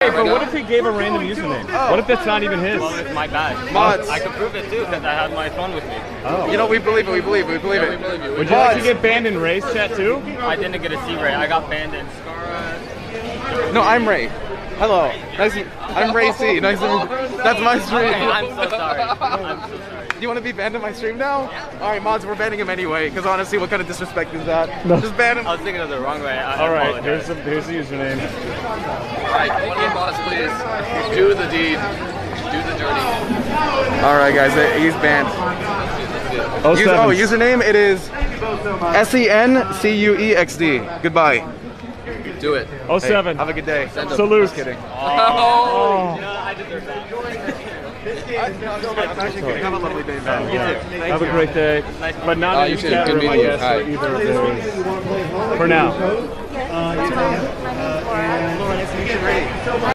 Hey, but what if he gave a random username? Oh. What if that's not even his? Well, it's my badge. Mods. I could prove it too because I have my phone with me. Oh. You know, we believe it. We believe it. We believe it. Would you like to get banned in race chat too? I didn't get a C rate. I got banned in Scara. No, I'm Ray. Hello. Nice. To, I'm Ray C. Nice to meet you. That's my stream. I'm so sorry. I'm so sorry. Do you want to be banned in my stream now? All right, mods, we're banning him anyway. Because honestly, what kind of disrespect is that? No. Just ban him. I was thinking of the wrong way. I All right, apologize. here's the here's the username. Alright, one of the boss, please. Do the deed. Do the dirty. All right, guys, uh, he's banned. Oh, Use, oh, username it is S E N C U E X D. Goodbye. Do it. Oh Hey, seven. have a good day. Salute. Just kidding. Oh. You know, I deserve that. I'm actually kidding. Have a lovely day, man. Have a great day. But not Oh, in you the should. chat Good room, I meeting guess, Hi. for either of those. For now. Uh, Laura, nice to meet you, Ray.